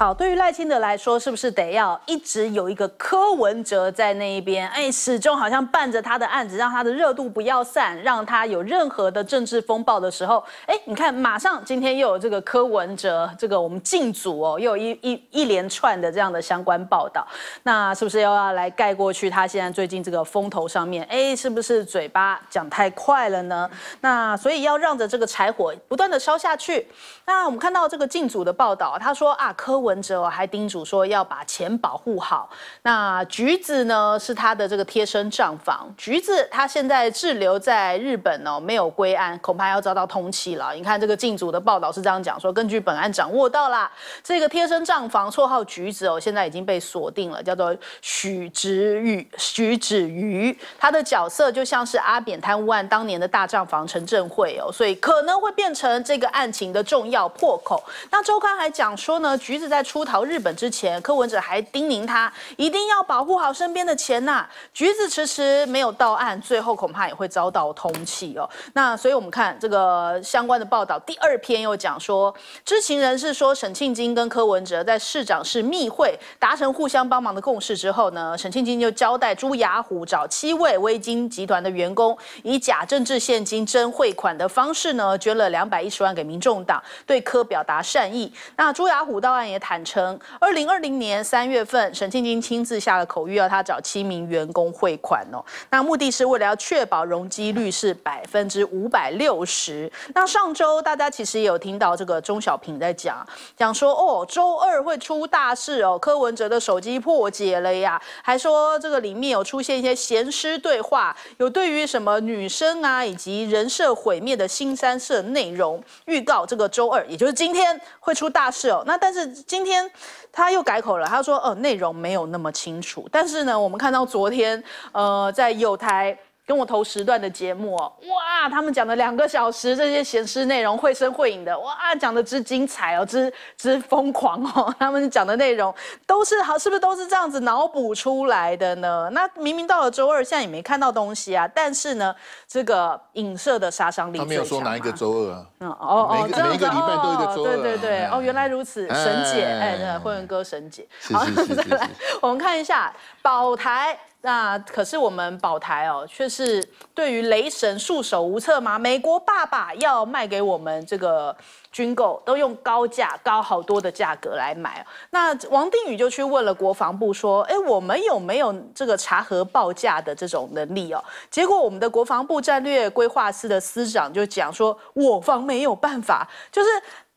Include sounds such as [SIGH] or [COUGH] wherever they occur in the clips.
好，对于赖清德来说，是不是得要一直有一个柯文哲在那一边？哎，始终好像伴着他的案子，让他的热度不要散，让他有任何的政治风暴的时候，哎，你看，马上今天又有这个柯文哲，这个我们禁组哦，又有一一一连串的这样的相关报道，那是不是又要来盖过去？他现在最近这个风头上面，哎，是不是嘴巴讲太快了呢？那所以要让着这个柴火不断的烧下去。那我们看到这个禁组的报道，他说啊，柯文。文哲还叮嘱说要把钱保护好。那橘子呢是他的这个贴身账房，橘子他现在滞留在日本哦，没有归案，恐怕要遭到通缉了。你看这个禁组的报道是这样讲说，根据本案掌握到啦，这个贴身账房绰号橘子哦，现在已经被锁定了，叫做许子宇，许子瑜，他的角色就像是阿扁贪污案当年的大账房陈振会哦，所以可能会变成这个案情的重要破口。那周刊还讲说呢，橘子在出逃日本之前，柯文哲还叮咛他一定要保护好身边的钱呐。橘子迟迟没有到案，最后恐怕也会遭到通缉哦。那所以我们看这个相关的报道，第二篇又讲说，知情人士说，沈庆金跟柯文哲在市长室密会，达成互相帮忙的共识之后呢，沈庆金就交代朱雅虎找七位微金集团的员工，以假政治现金真汇款的方式呢，捐了两百一十万给民众党，对柯表达善意。那朱雅虎到案也坦。坦承，二零二零年三月份，沈庆金亲自下了口谕，要他找七名员工汇款哦。那目的是为了要确保容积率是百分之五百六十。那上周大家其实也有听到这个钟小平在讲，讲说哦，周二会出大事哦，柯文哲的手机破解了呀，还说这个里面有出现一些闲诗对话，有对于什么女生啊以及人设毁灭的新三色内容，预告这个周二，也就是今天会出大事哦。那但是今今。天他又改口了，他说：“呃，内容没有那么清楚。”但是呢，我们看到昨天，呃，在有台。跟我投时段的节目哦，哇，他们讲了两个小时，这些闲诗内容绘声绘影的，哇，讲的之精彩哦，之之疯狂哦，[LAUGHS] 他们讲的内容都是好，是不是都是这样子脑补出来的呢？那明明到了周二，现在也没看到东西啊，但是呢，这个影射的杀伤力他没有说哪一个周二啊？嗯，哦哦，每一个礼拜都一个周二，对对对，哦，原来如此，神姐，哎，对慧文哥神姐，好，再来，[LAUGHS] 我们看一下宝台。那可是我们宝台哦，却是对于雷神束手无策吗？美国爸爸要卖给我们这个军购，都用高价、高好多的价格来买。那王定宇就去问了国防部说：“哎，我们有没有这个查核报价的这种能力哦？”结果我们的国防部战略规划司的司长就讲说：“我方没有办法，就是。”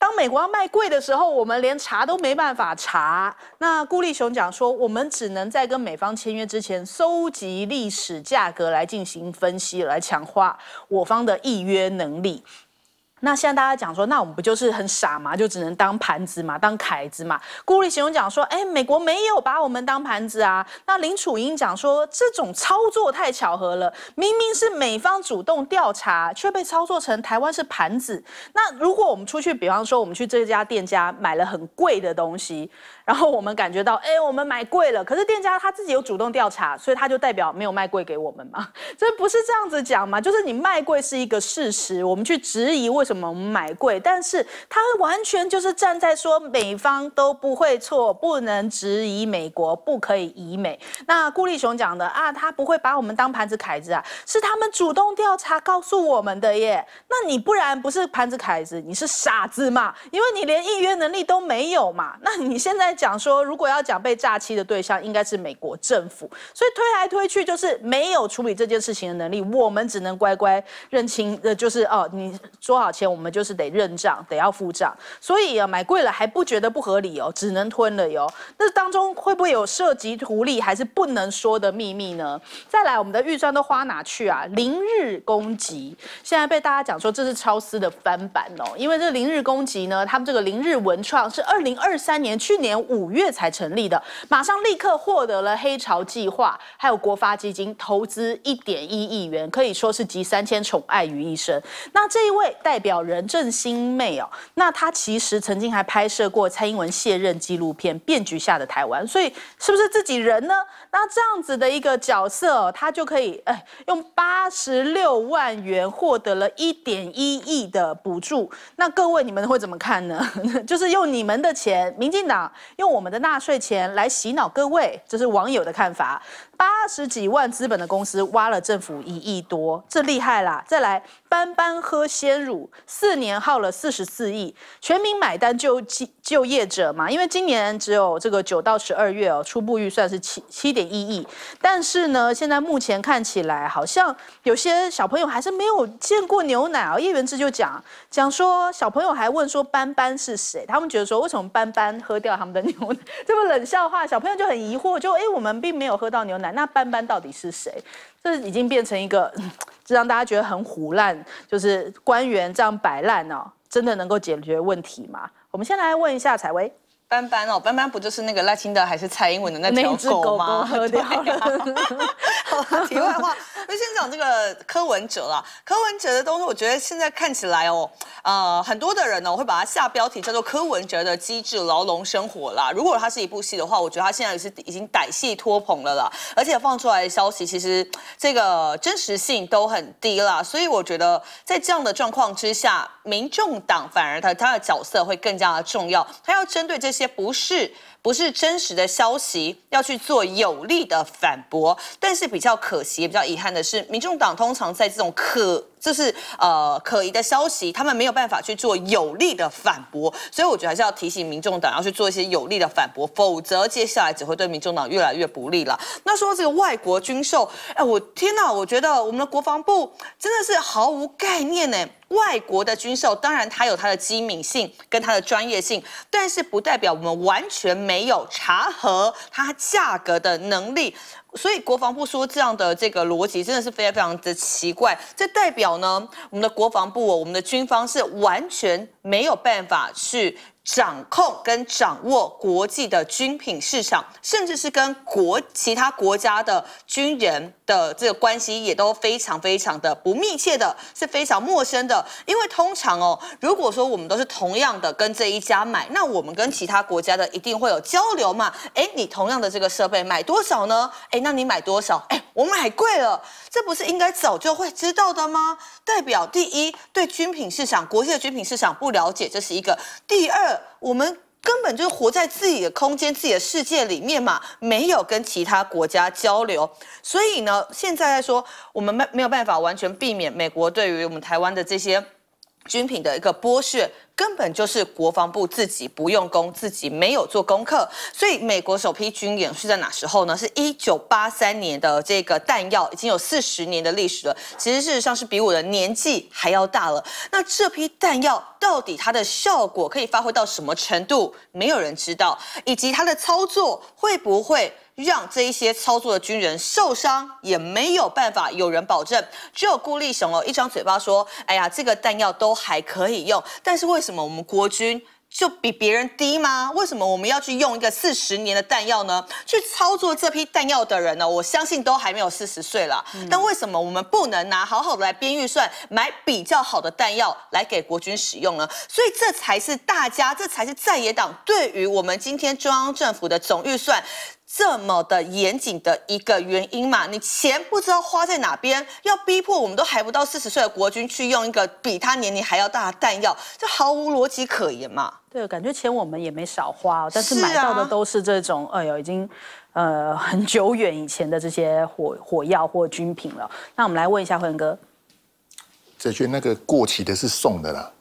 当美国要卖贵的时候，我们连查都没办法查。那顾立雄讲说，我们只能在跟美方签约之前，搜集历史价格来进行分析，来强化我方的议约能力。那现在大家讲说，那我们不就是很傻嘛？就只能当盘子嘛，当凯子嘛。顾立雄讲说，哎，美国没有把我们当盘子啊。那林楚英讲说，这种操作太巧合了，明明是美方主动调查，却被操作成台湾是盘子。那如果我们出去，比方说我们去这家店家买了很贵的东西。然后我们感觉到，哎，我们买贵了，可是店家他自己有主动调查，所以他就代表没有卖贵给我们嘛？这不是这样子讲嘛？就是你卖贵是一个事实，我们去质疑为什什么我们买贵，但是他完全就是站在说美方都不会错，不能质疑美国，不可以以美。那顾立雄讲的啊，他不会把我们当盘子凯子啊，是他们主动调查告诉我们的耶。那你不然不是盘子凯子，你是傻子嘛？因为你连预约能力都没有嘛？那你现在。讲说，如果要讲被诈欺的对象，应该是美国政府，所以推来推去就是没有处理这件事情的能力，我们只能乖乖认清，呃，就是哦，你说好钱，我们就是得认账，得要付账，所以啊，买贵了还不觉得不合理哦，只能吞了哟。那当中会不会有涉及图利还是不能说的秘密呢？再来，我们的预算都花哪去啊？零日攻击，现在被大家讲说这是超思的翻版哦，因为这零日攻击呢，他们这个零日文创是二零二三年去年。五月才成立的，马上立刻获得了黑潮计划，还有国发基金投资一点一亿元，可以说是集三千宠爱于一身。那这一位代表。表人郑新妹哦，那她其实曾经还拍摄过蔡英文卸任纪录片《变局下的台湾》，所以是不是自己人呢？那这样子的一个角色，他就可以哎用八十六万元获得了一点一亿的补助。那各位你们会怎么看呢？[LAUGHS] 就是用你们的钱，民进党用我们的纳税钱来洗脑各位，这是网友的看法。八十几万资本的公司挖了政府一亿多，这厉害啦！再来，班班喝鲜乳，四年耗了四十四亿，全民买单就就业者嘛，因为今年只有这个九到十二月哦，初步预算是七七点一亿，但是呢，现在目前看起来好像有些小朋友还是没有见过牛奶啊。叶元志就讲讲说，小朋友还问说班班是谁，他们觉得说为什么班班喝掉他们的牛奶，[LAUGHS] 这么冷笑话，小朋友就很疑惑，就哎，我们并没有喝到牛奶。那班班到底是谁？这已经变成一个，这让大家觉得很胡烂，就是官员这样摆烂哦，真的能够解决问题吗？我们先来问一下采薇。斑斑哦，斑斑不就是那个赖清德还是蔡英文的那条狗吗？喝掉了。题外话，[LAUGHS] 就先讲这个柯文哲啦。柯文哲的东西，我觉得现在看起来哦，呃，很多的人呢我会把它下标题叫做柯文哲的机智牢笼生活啦。如果它是一部戏的话，我觉得他现在也是已经歹戏托棚了啦。而且放出来的消息，其实这个真实性都很低啦。所以我觉得在这样的状况之下，民众党反而他他的角色会更加的重要，他要针对这。些不是不是真实的消息，要去做有力的反驳。但是比较较可惜、比较遗憾的是，民众党通常在这种可。就是呃可疑的消息，他们没有办法去做有力的反驳，所以我觉得还是要提醒民众党要去做一些有力的反驳，否则接下来只会对民众党越来越不利了。那说这个外国军售，哎，我天哪，我觉得我们的国防部真的是毫无概念呢。外国的军售，当然它有它的机敏性跟它的专业性，但是不代表我们完全没有查核它价格的能力。所以国防部说这样的这个逻辑真的是非常非常的奇怪，这代表表呢，我们的国防部，我们的军方是完全没有办法去。掌控跟掌握国际的军品市场，甚至是跟国其他国家的军人的这个关系，也都非常非常的不密切的，是非常陌生的。因为通常哦，如果说我们都是同样的跟这一家买，那我们跟其他国家的一定会有交流嘛。哎，你同样的这个设备买多少呢？哎，那你买多少？哎，我买贵了，这不是应该早就会知道的吗？代表第一，对军品市场、国际的军品市场不了解，这是一个；第二。我们根本就是活在自己的空间、自己的世界里面嘛，没有跟其他国家交流，所以呢，现在来说，我们没没有办法完全避免美国对于我们台湾的这些军品的一个剥削。根本就是国防部自己不用功，自己没有做功课。所以美国首批军演是在哪时候呢？是一九八三年的这个弹药已经有四十年的历史了。其实事实上是比我的年纪还要大了。那这批弹药到底它的效果可以发挥到什么程度？没有人知道，以及它的操作会不会？让这一些操作的军人受伤，也没有办法有人保证。只有顾立雄哦，一张嘴巴说：“哎呀，这个弹药都还可以用。”但是为什么我们国军就比别人低吗？为什么我们要去用一个四十年的弹药呢？去操作这批弹药的人呢？我相信都还没有四十岁了。但为什么我们不能拿好好的来编预算，买比较好的弹药来给国军使用呢？所以这才是大家，这才是在野党对于我们今天中央政府的总预算。这么的严谨的一个原因嘛？你钱不知道花在哪边，要逼迫我们都还不到四十岁的国军去用一个比他年龄还要大的弹药，这毫无逻辑可言嘛？对，感觉钱我们也没少花，但是买到的都是这种，哎呦，已经呃很久远以前的这些火火药或军品了。那我们来问一下辉哥，这些那个过期的是送的啦。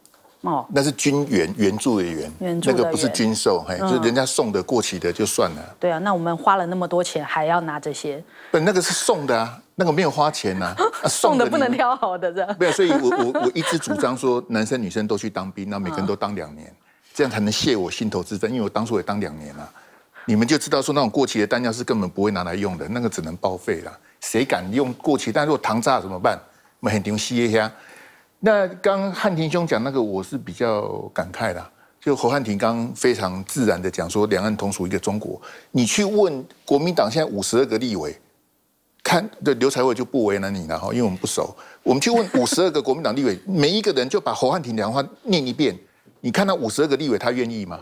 哦，那是军援援助的援，那个不是军售，嘿，就人家送的过期的就算了。对啊，那我们花了那么多钱，还要拿这些？不，那个是送的啊，那个没有花钱呐，[LAUGHS] 送的不能挑好的，这样。没有，所以我我我一直主张说，男生女生都去当兵，那每个人都当两年，[LAUGHS] 这样才能泄我心头之愤，因为我当初也当两年了。你们就知道说，那种过期的弹药是根本不会拿来用的，那个只能报废了。谁敢用过期？但如果糖炸怎么办？我们很丢西一下。那刚汉庭兄讲那个，我是比较感慨的。就侯汉庭刚非常自然的讲说，两岸同属一个中国。你去问国民党现在五十二个立委，看对刘才伟就不为难你了哈，因为我们不熟。我们去问 [LAUGHS] 五十二个国民党立委，每一个人就把侯汉廷两话念一遍。你看那五十二个立委，他愿意吗？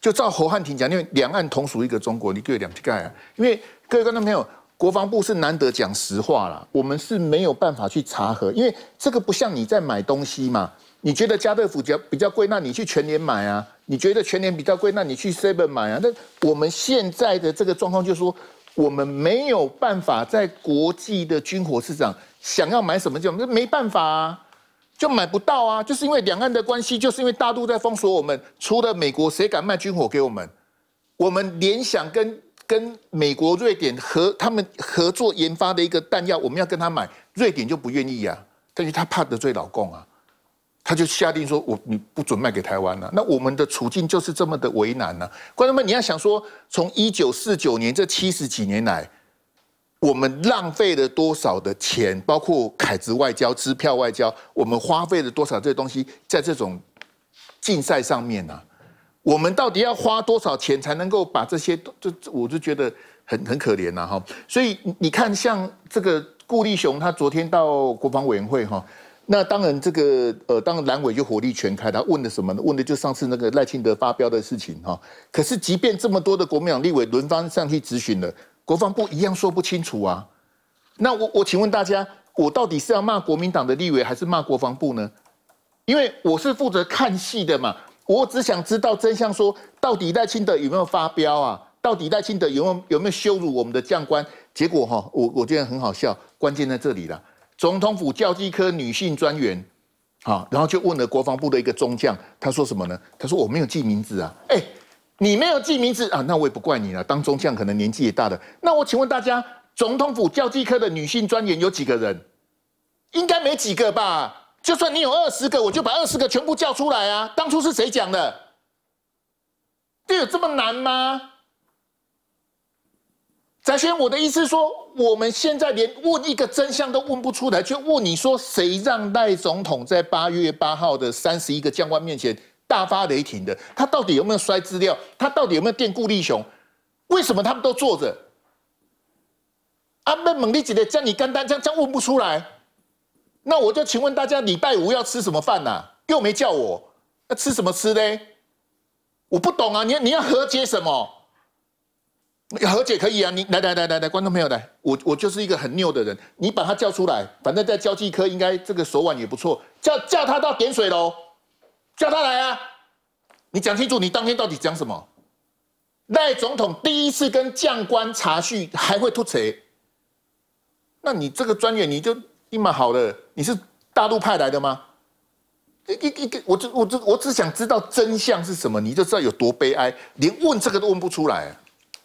就照侯汉廷讲，因为两岸同属一个中国，你各位两盖啊。因为各位观众朋友，国防部是难得讲实话啦，我们是没有办法去查核，因为这个不像你在买东西嘛。你觉得家乐福比较比较贵，那你去全年买啊？你觉得全年比较贵，那你去 Seven 买啊？那我们现在的这个状况就是说。我们没有办法在国际的军火市场想要买什么就没办法啊，就买不到啊，就是因为两岸的关系，就是因为大陆在封锁我们，除了美国，谁敢卖军火给我们？我们联想跟跟美国、瑞典合他们合作研发的一个弹药，我们要跟他买，瑞典就不愿意呀，但是他怕得罪老共啊。他就下定说：“我你不准卖给台湾了。”那我们的处境就是这么的为难呢？观众们，你要想说，从一九四九年这七十几年来，我们浪费了多少的钱，包括凯子外交、支票外交，我们花费了多少这些东西在这种竞赛上面呢？我们到底要花多少钱才能够把这些？这我就觉得很很可怜呐！哈，所以你看，像这个顾立雄，他昨天到国防委员会哈。那当然，这个呃，当然蓝委就火力全开，他问的什么呢？问的就上次那个赖清德发飙的事情哈。可是，即便这么多的国民党立委轮番上去咨询了，国防部一样说不清楚啊。那我我请问大家，我到底是要骂国民党的立委，还是骂国防部呢？因为我是负责看戏的嘛，我只想知道真相，说到底赖清德有没有发飙啊？到底赖清德有没有有没有羞辱我们的将官？结果哈，我我觉得很好笑，关键在这里了。总统府教技科女性专员，好，然后就问了国防部的一个中将，他说什么呢？他说我没有记名字啊，哎，你没有记名字啊，那我也不怪你了。当中将可能年纪也大了。那我请问大家，总统府教技科的女性专员有几个人？应该没几个吧？就算你有二十个，我就把二十个全部叫出来啊。当初是谁讲的？这有这么难吗？翟轩，我的意思是说，我们现在连问一个真相都问不出来，就问你说谁让赖总统在八月八号的三十一个将官面前大发雷霆的？他到底有没有摔资料？他到底有没有电顾立雄？为什么他们都坐着？阿妹猛力姐的叫你干单，这样这样问不出来。那我就请问大家，礼拜五要吃什么饭呐？又没叫我，那吃什么吃嘞？我不懂啊，你你要和解什么？和解可以啊，你来来来来来，观众朋友来，我我就是一个很拗的人，你把他叫出来，反正在交际科应该这个手腕也不错，叫叫他到点水楼，叫他来啊，你讲清楚你当天到底讲什么？赖总统第一次跟将官查叙还会吐贼，那你这个专员你就立马好的，你是大陆派来的吗？一一一，我就我就我只想知道真相是什么，你就知道有多悲哀，连问这个都问不出来。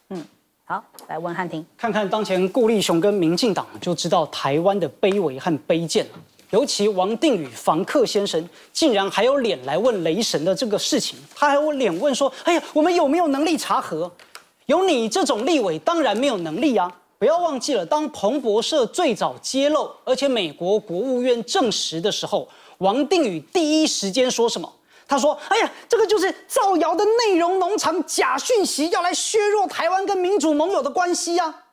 嗯好，来问汉庭，看看当前顾立雄跟民进党，就知道台湾的卑微和卑贱了。尤其王定宇房客先生，竟然还有脸来问雷神的这个事情，他还有脸问说：“哎呀，我们有没有能力查核？”有你这种立委，当然没有能力啊！不要忘记了，当彭博社最早揭露，而且美国国务院证实的时候，王定宇第一时间说什么？他说：“哎呀，这个就是造谣的内容农场假讯息，要来削弱台湾跟民主盟友的关系呀，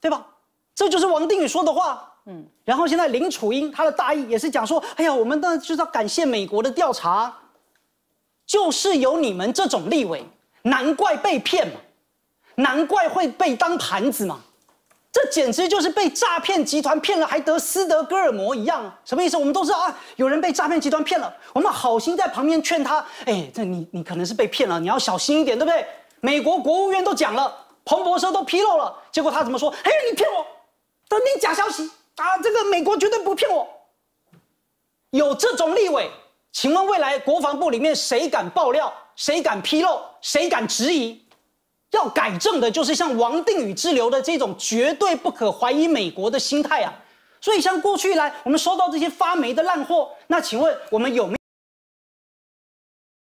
对吧？这就是王定宇说的话。嗯，然后现在林楚英他的大意也是讲说：，哎呀，我们当然就是要感谢美国的调查，就是有你们这种立委，难怪被骗嘛，难怪会被当盘子嘛。”这简直就是被诈骗集团骗了，还得斯德哥尔摩一样，什么意思？我们都知道啊，有人被诈骗集团骗了，我们好心在旁边劝他，哎，这你你可能是被骗了，你要小心一点，对不对？美国国务院都讲了，彭博社都披露了，结果他怎么说？哎，你骗我，等你假消息啊！这个美国绝对不骗我。有这种立委，请问未来国防部里面谁敢爆料？谁敢披露？谁敢质疑？要改正的就是像王定宇之流的这种绝对不可怀疑美国的心态啊！所以像过去以来，我们收到这些发霉的烂货，那请问我们有没有？